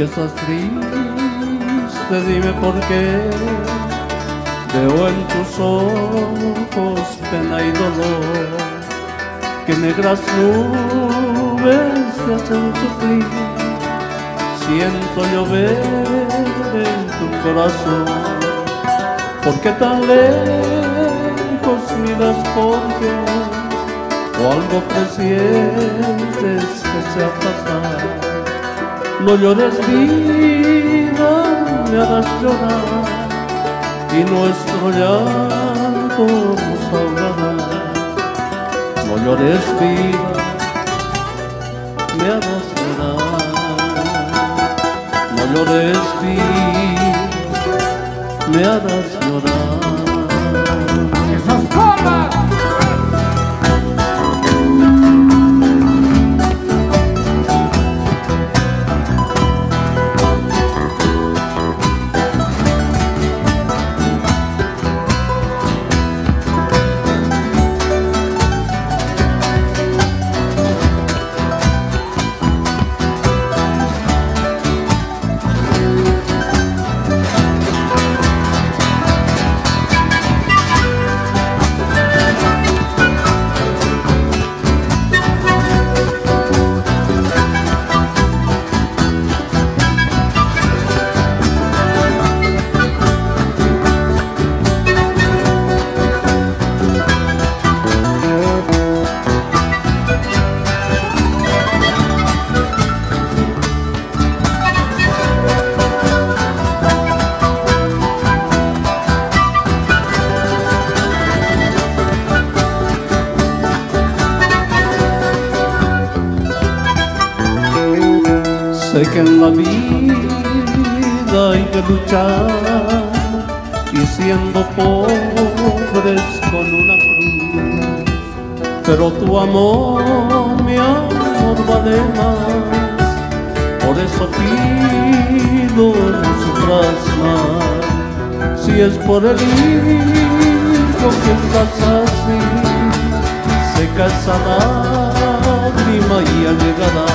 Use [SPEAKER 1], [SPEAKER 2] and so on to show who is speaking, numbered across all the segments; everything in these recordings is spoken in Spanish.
[SPEAKER 1] porque estás triste, dime por qué. Veo en tus ojos pena y dolor, que negras nubes te hacen sufrir. Siento llover en tu corazón, ¿por qué tan lejos miras por qué? O algo presientes que se ha pasado no llores vida, me hagas llorar y nuestro llanto nos ahogará. No llores vida, me hagas llorar. No llores vida, me hagas llorar. Sé con una cruz, pero tu amor, mi amor vale más, por eso pido no sufras más, si es por el hijo que estás así, seca esa lágrima y llegará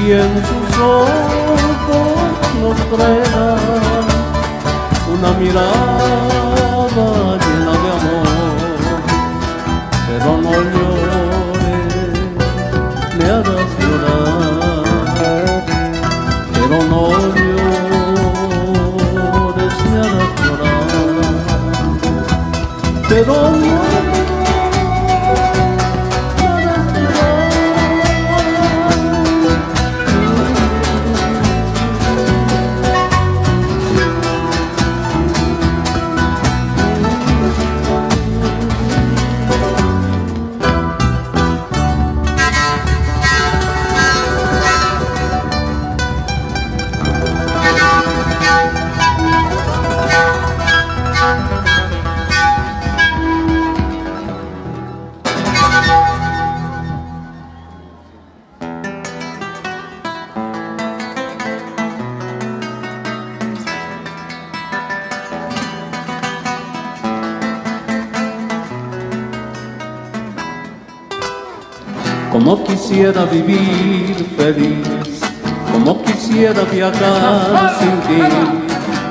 [SPEAKER 1] y en sus ojos nos traerá una mirada Pero Como quisiera vivir feliz, como quisiera viajar sin ti.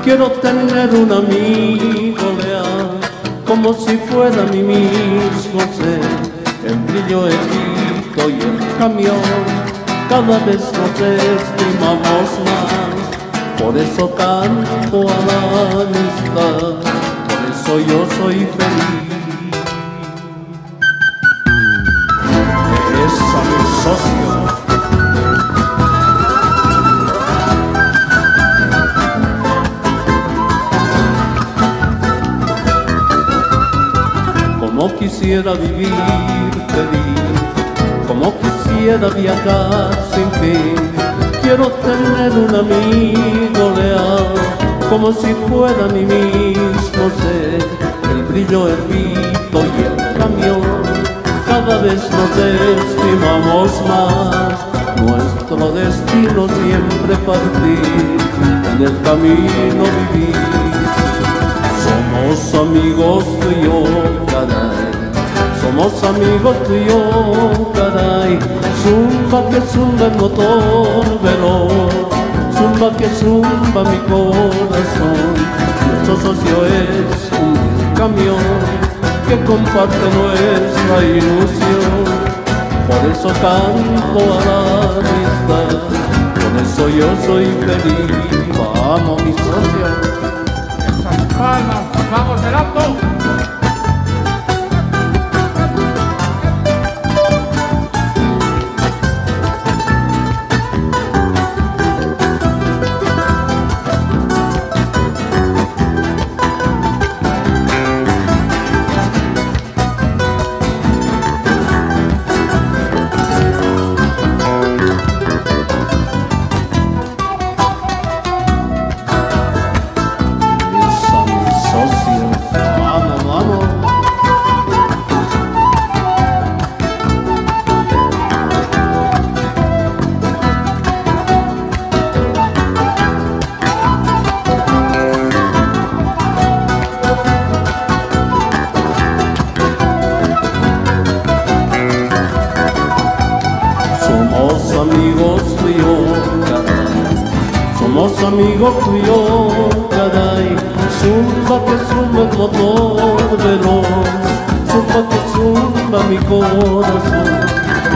[SPEAKER 1] Quiero tener un amigo leal, como si fuera mi mismo ser. El brillo, grito y el camión, cada vez nos estimamos más. Por eso canto a la amistad, por eso yo soy feliz. Quisiera vivir feliz, como quisiera viajar sin fin. Quiero tener un amigo leal, como si fuera mi mismo ser. El brillo, grito y el camión cada vez nos estimamos más. Nuestro destino siempre partir, en el camino vivir. Somos amigos tú y yo, caray. Somos amigos tú y yo, caray. Zumba que zumba el motor zumba que zumba mi corazón. Nuestro socio es un camión que comparte nuestra ilusión. Por eso canto a la amistad, con eso yo soy feliz. Vamos, mi socio.
[SPEAKER 2] Esas palmas, vamos,
[SPEAKER 1] tuyo, caray, zumba que zumba el motor veloz, zumba que zumba mi corazón,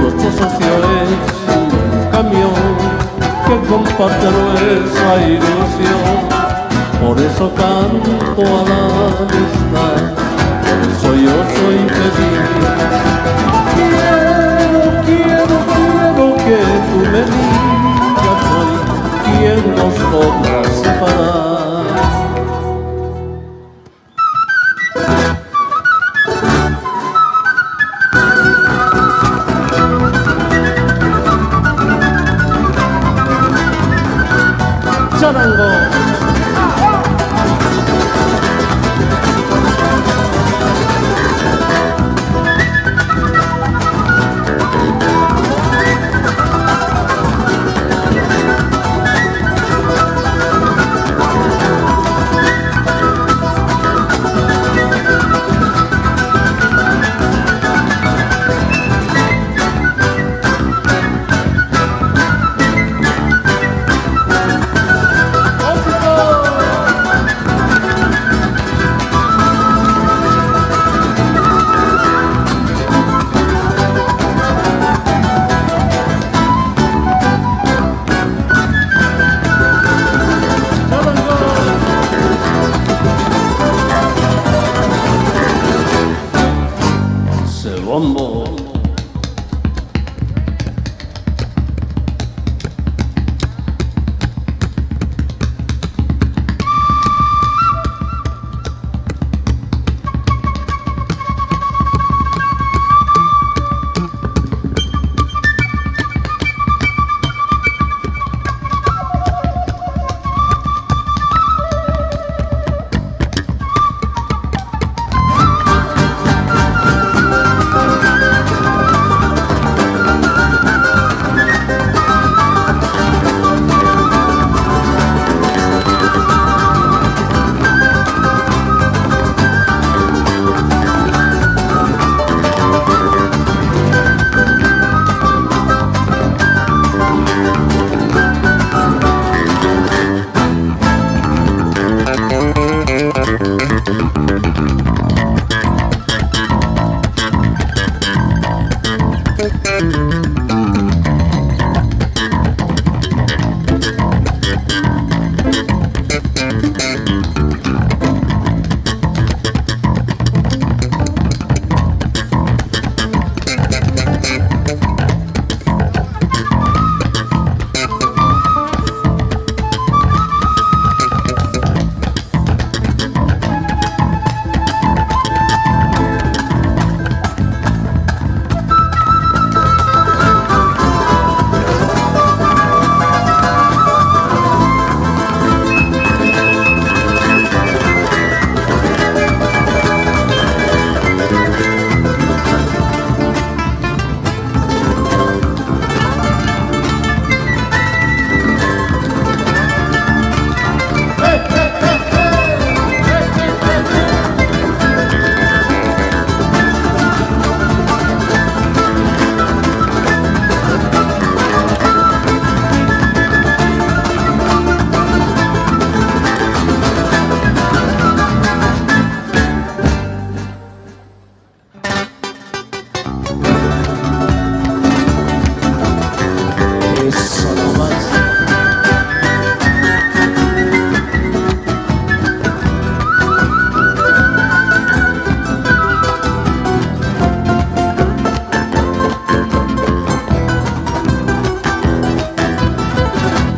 [SPEAKER 1] nuestro socio es un camión que comparte nuestra ilusión, por eso canto a la amistad, Oh.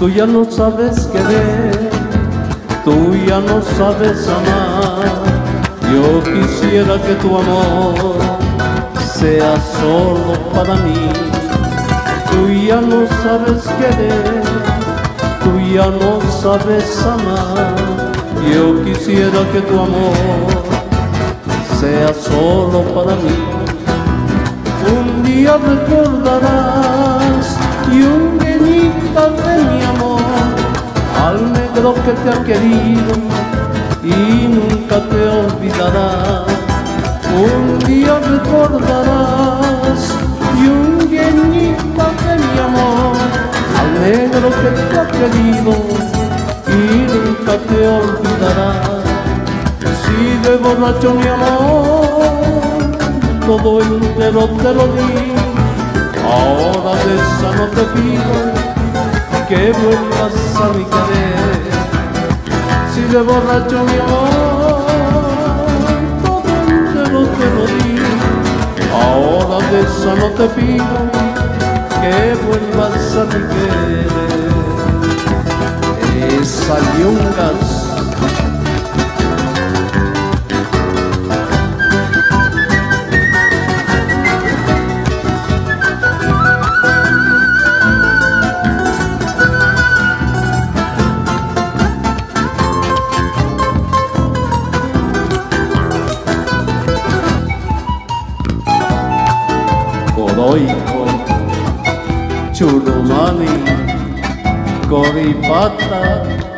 [SPEAKER 1] Tú ya no sabes querer, tú ya no sabes amar. Yo quisiera que tu amor sea solo para mí. Tú ya no sabes querer, tú ya no sabes amar. Yo quisiera que tu amor sea solo para mí. Un día recordarás y un guiñito de mi al negro que te ha querido y nunca te olvidará. Un día recordarás y un guiñito de mi amor al negro que te ha querido y nunca te olvidará. Si de borracho mi amor, todo entero te lo di, ahora de esa no te pido que vuelvas a mi querer. Si de borracho mi amor, todo entero te lo di, ahora de esa no te pido que vuelvas a mi querer. Esa yungas डाली पाता।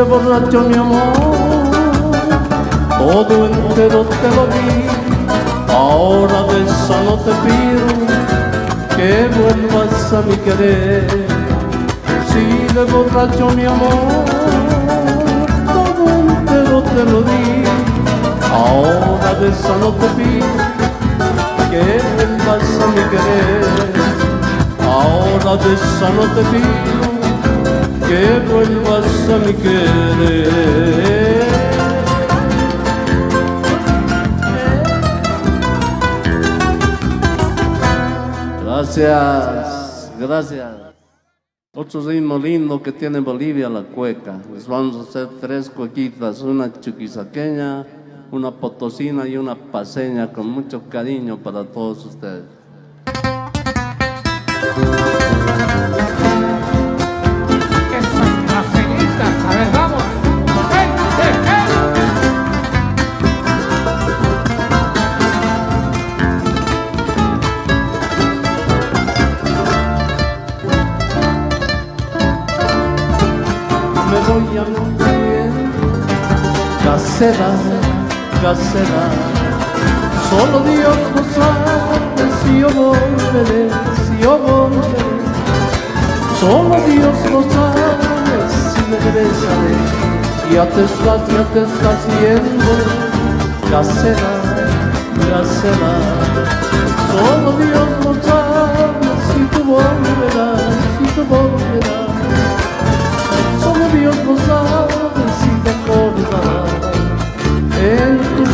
[SPEAKER 1] De borracho mi amor, todo entero te lo di, ahora de esa no te pido que vuelvas a mi querer. Si de borracho mi amor, todo entero te lo di, ahora de esa no te pido que vuelvas a mi querer. Ahora de esa no te pido que vuelvas a mi querer. Gracias, gracias. Otro ritmo lindo que tiene Bolivia, la cueca. Les vamos a hacer tres cuequitas, una chuquisaqueña, una potosina y una paseña con mucho cariño para todos ustedes. Casera solo Dios lo sabe si yo volveré, si yo volveré solo Dios lo sabe si me regresaré ya te estás, ya te estás yendo casera, casera solo Dios lo sabe si tú volverás, si tú volverás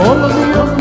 [SPEAKER 1] Olmuyor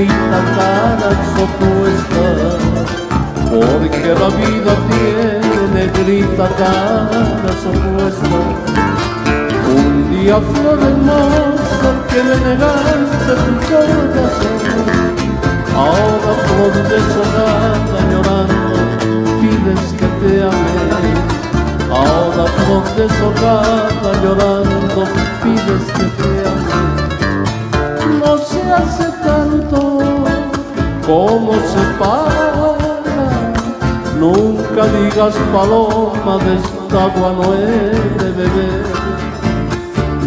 [SPEAKER 1] tiene negrita caras opuestas, porque la vida tiene negrita caras opuestas. Un día flor hermosa que le negaste tu corazón, ahora flor desolada llorando pides que te ame Ahora por deshojada llorando como se paga Nunca digas paloma de esta agua no he de beber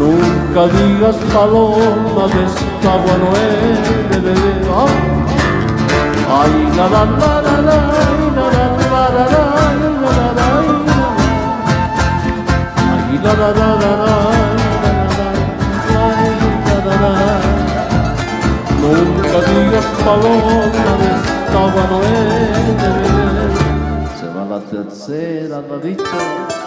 [SPEAKER 1] Nunca digas paloma de esta agua no he de beber Ay, la la la la la la la la la la la la la la la Nunca digas paloma de esta no Se va la tercera, la dicha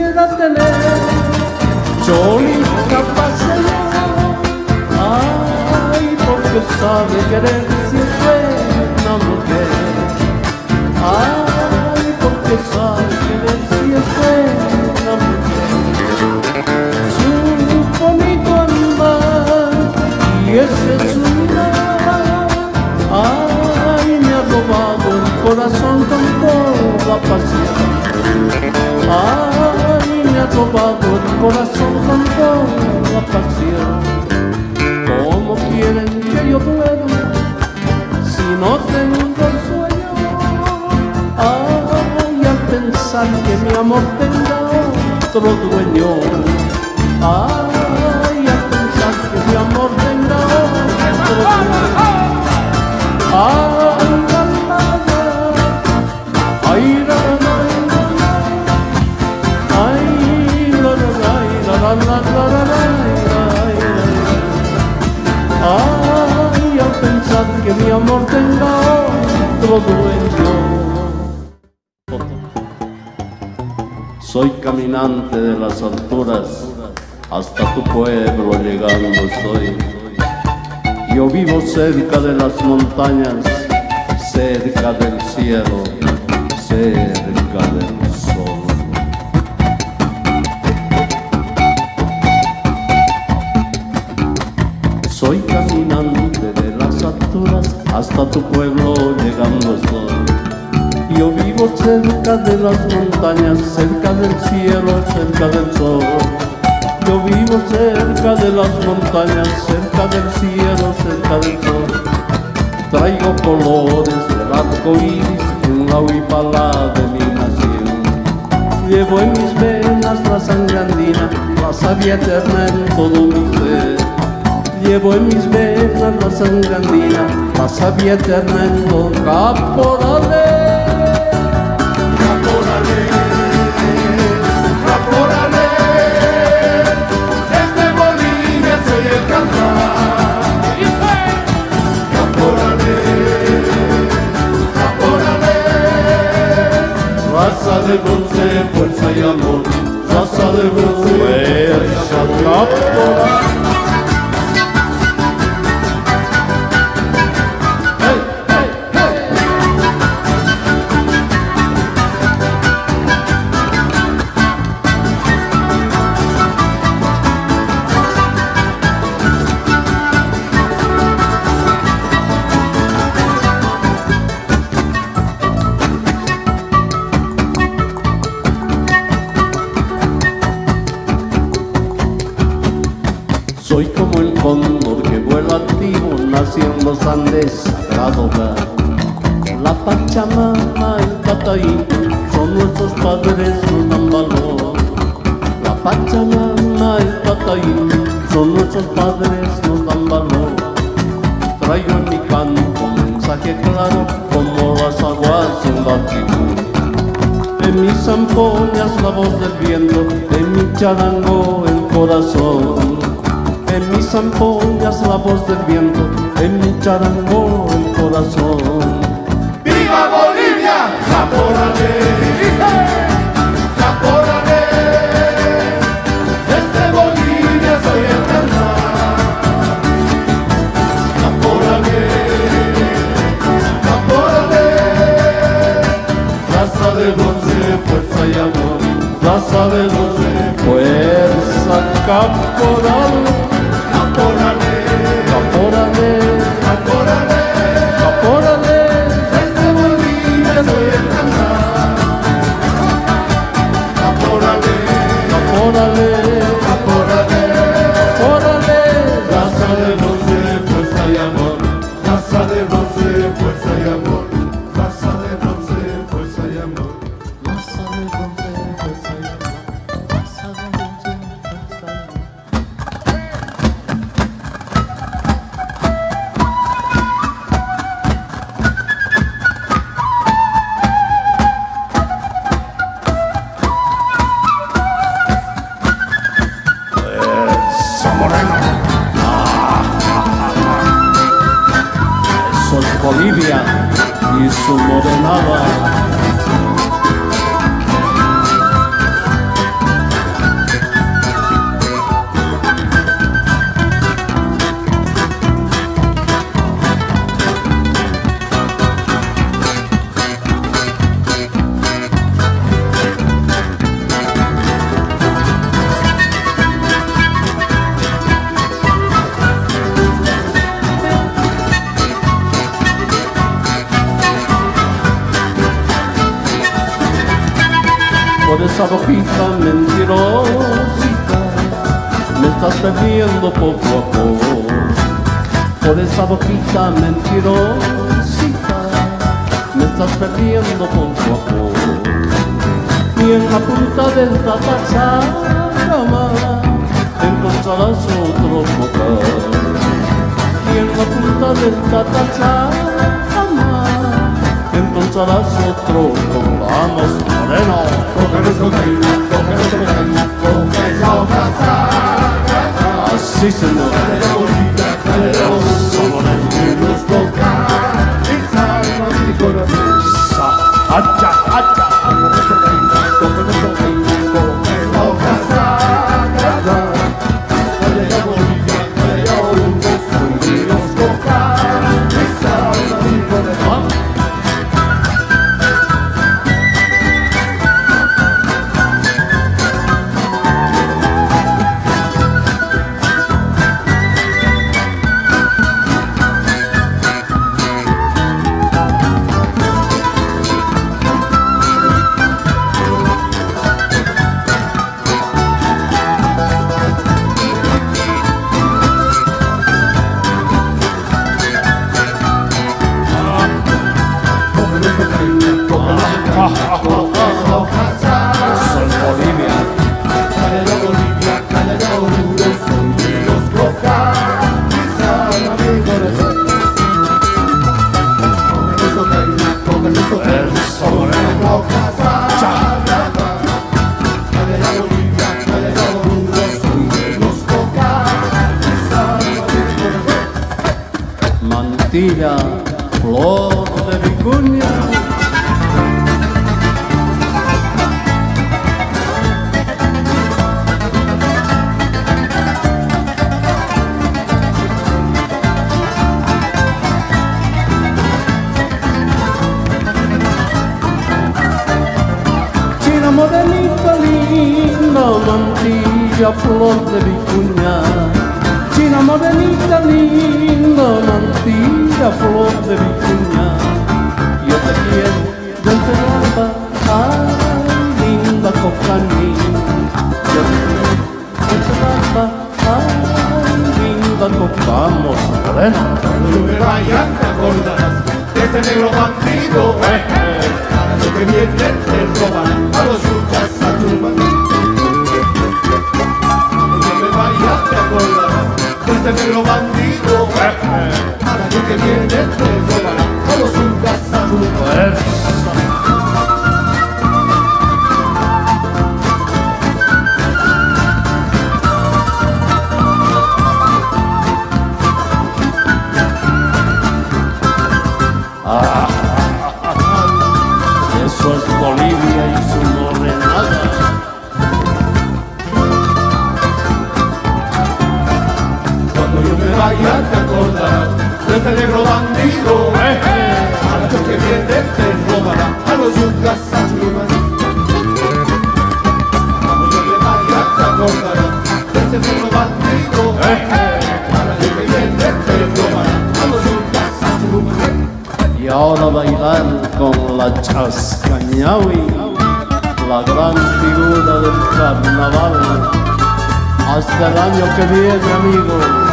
[SPEAKER 1] quisiera tener. Solita para ay, porque sabe querer robado el corazón con toda pasión. ¿Cómo quieren yo puedo si no tengo el sueño? Ay, al pensar que mi amor tenga otro dueño. Ay, al pensar que mi amor tenga otro dueño. Ay, mi amor tenga otro dueño. Soy caminante de las alturas, hasta tu pueblo llegando estoy. Yo vivo cerca de las montañas, cerca del cielo, cerca del hasta tu pueblo llegando estoy. Yo vivo cerca de las montañas, cerca del cielo, cerca del sol. Yo vivo cerca de las montañas, cerca del cielo, cerca del sol. Traigo colores del arco iris en la huipala de mi nación. Llevo en mis venas la sangre andina, la savia eterna en todo mi ser. Llevo en mis venas la sangre sabia eterna en los caporales.
[SPEAKER 2] Caporales, caporales, desde Bolivia soy el cantar. Caporales, caporales,
[SPEAKER 1] raza de bronce, fuerza y amor, raza de bronce, fuerza y amor. En mi charango esa boquita mentirosita Me estás perdiendo poco a poco. Por esa boquita mentirosita Me estás perdiendo poco a poco. Y en la punta de esta taza Encontrarás otro boca y en la punta de esta taza encontrarás otro como vamos moreno
[SPEAKER 2] Cógenos cocaína, cógenos cocaína, coge esa hoja sagrada.
[SPEAKER 1] así señor
[SPEAKER 2] De la bolita, de la bolita, que nos toca. Y salva mi corazón.
[SPEAKER 1] Sa- hacha, hacha. China morenita linda, mantilla flor de vicuña. China morenita linda, mantilla flor de vicuña. Yo te quiero desde el alba, ay linda cocaní. Yo te quiero desde el alba, ay linda cocamos morena.
[SPEAKER 2] Yo me vaya te acordarás de ese negro bandido, eh, eh. para lo que viene te roban a los yucas a tumba. No me vaya eh, eh. a acordar de este negro bandido, para lo que viene te roban a los yucas a tumba. Pues.
[SPEAKER 1] Y ahora bailar con la chascañawi, la gran figura del carnaval. Hasta el año que viene, amigo.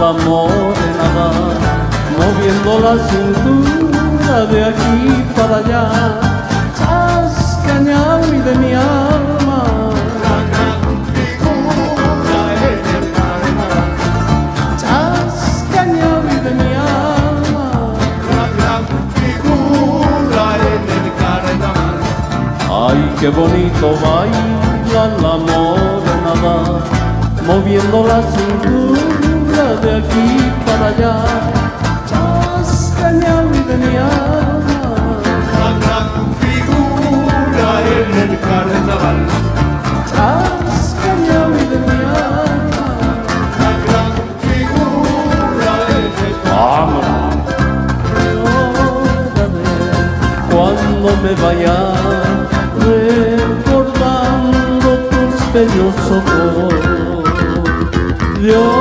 [SPEAKER 1] La morenada, moviendo la cintura de aquí para allá, chascañawi de mi alma.
[SPEAKER 2] La gran figura carnaval.
[SPEAKER 1] Chascañawi de mi alma.
[SPEAKER 2] La gran figura carnaval.
[SPEAKER 1] Ay, qué bonito baila la morenada, moviendo la cintura de aquí para allá. Chascañawi de mi alma.
[SPEAKER 2] La gran figura en el carnaval.
[SPEAKER 1] Chascañawi de mi alma.
[SPEAKER 2] La gran figura en el
[SPEAKER 1] Vamos. Cuando me vaya recordando tus bellos ojos, lloraré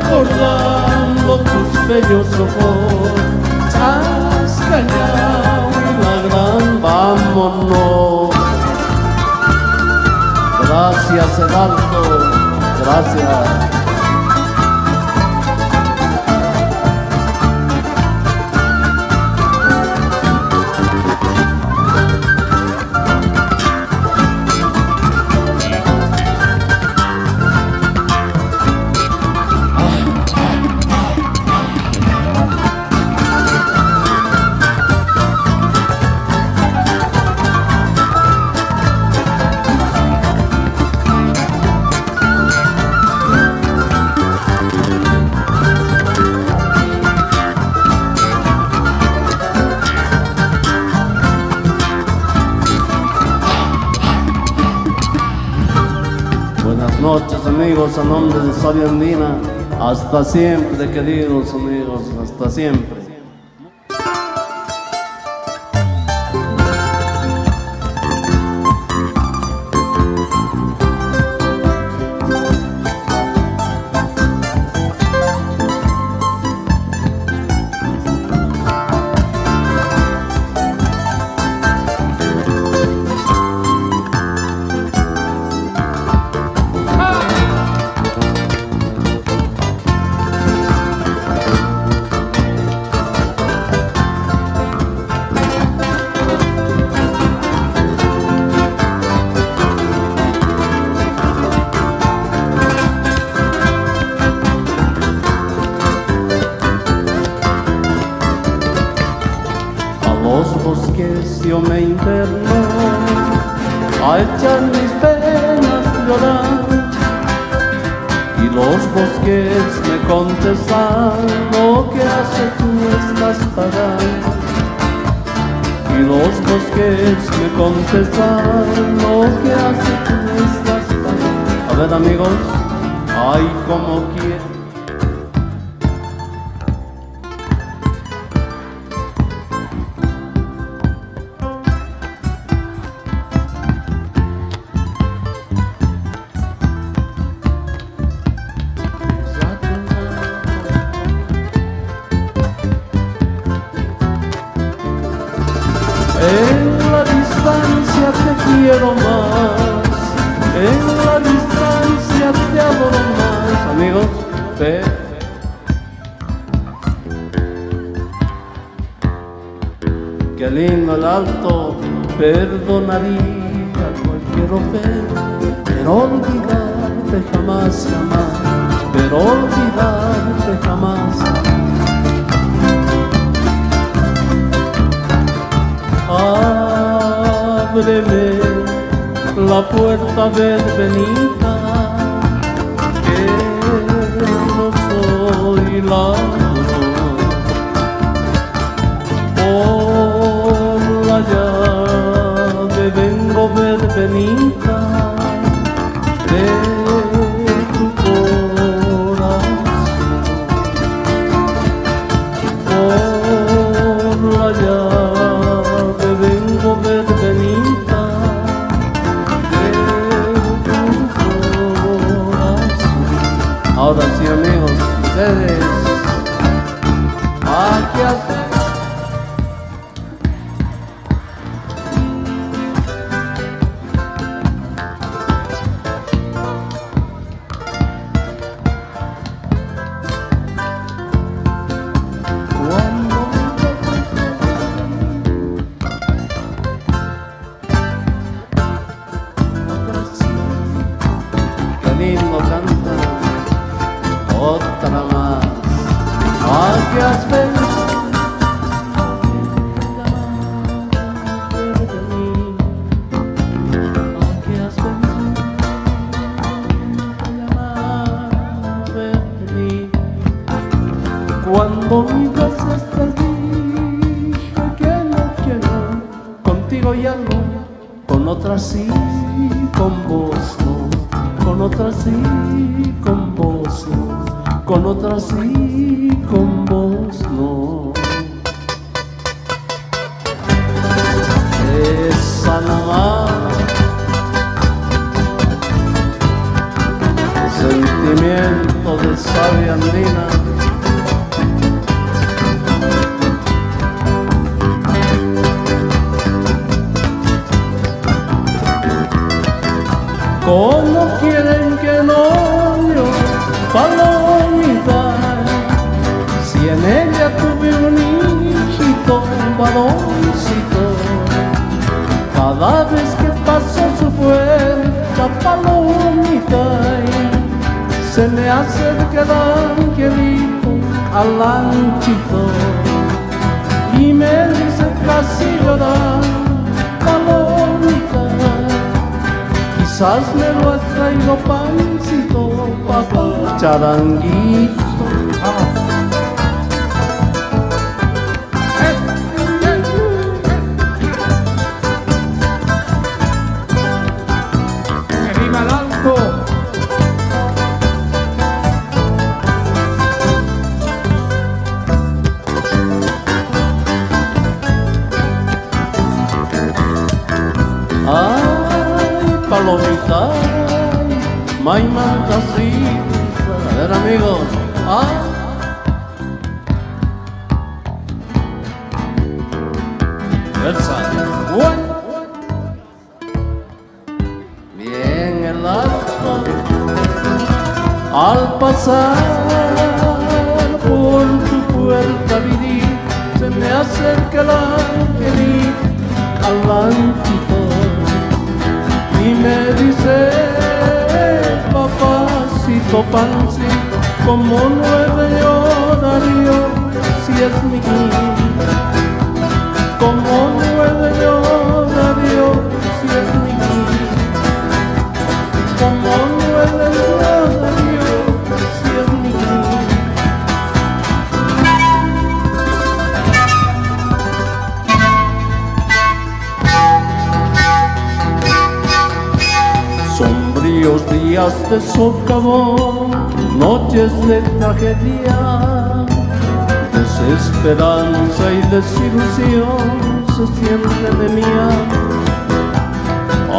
[SPEAKER 1] recordando tus bellos ojos, Chascañawi la gran, vámonos. Gracias, Edaldo. Gracias. Noches amigos, a nombre de Sabia Andina, hasta siempre queridos amigos, hasta siempre. Me contestan lo que hace estás pagando. A ver amigos, ay como quiero. Benita de con otras sí, con vos no, con otras sí, con vos no. Esa nomás sentimiento de sabia andina. ¿Cómo Cada vez que pasó su puerta palomita Se me acerca el angelito al anchito Y me dice casi llorando palomita Quizás me lo has traído pancito, papá charanguito. May mantacita. A ver, amigos. Ah. Noches de tragedia, desesperanza y desilusión se siente de mía.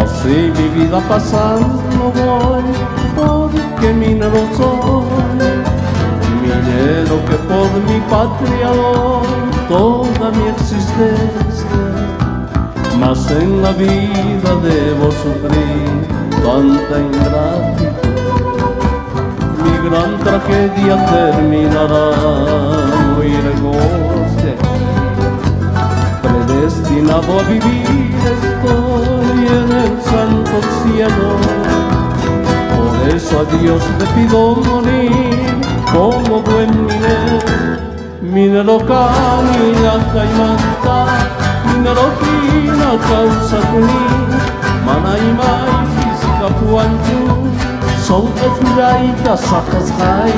[SPEAKER 1] Así mi vida pasando voy, porque minero soy, minero que por mi patria doy toda mi existencia. Mas en la vida debo sufrir tanta ingratitud. Gran tragedia terminará muy aquí. Predestinado a vivir estoy en el santo cielo. Por eso a Dios le pido morir como buen minero. Minero camina caimanta, minero quina causa kuni, manay may kapuanju Solqatlayta saqasqay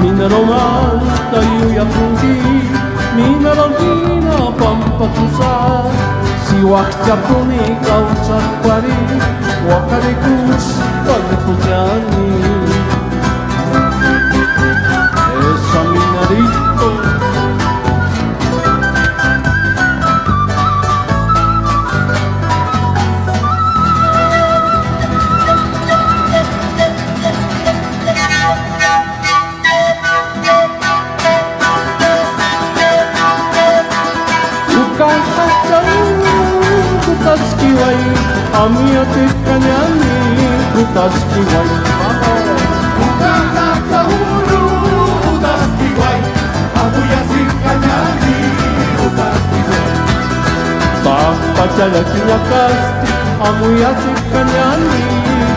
[SPEAKER 1] Mineromanta yuyapunki Minerolina pampakusa Siwakchapuni kawchakpari Wakarikus kalpuchani Pamiotykania mi kutaski łaj
[SPEAKER 2] Kukana kauru kutaski łaj Abu jazykania mi kutaski łaj
[SPEAKER 1] Papa cialakinya kasti Amu jazykania mi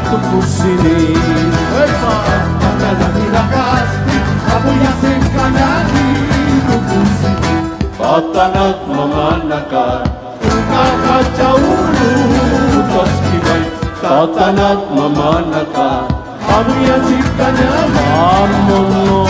[SPEAKER 1] tukusini Papa cialakinya kasti Abu jazykania mi tukusini Patanak
[SPEAKER 2] mamanakat Satanat memanakah Abu yasikana mamamu